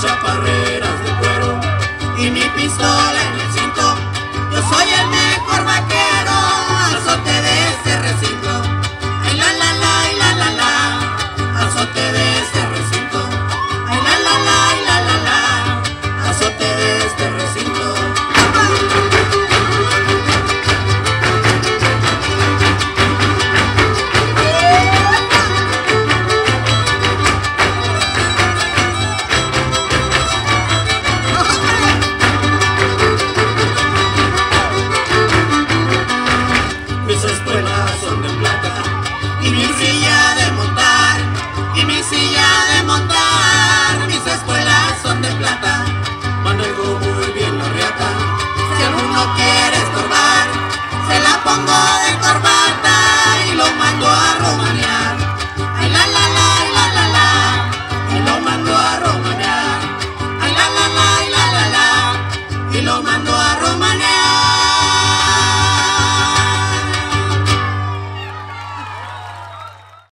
chaparrero. de montar y mi silla de montar, mis escuelas son de plata.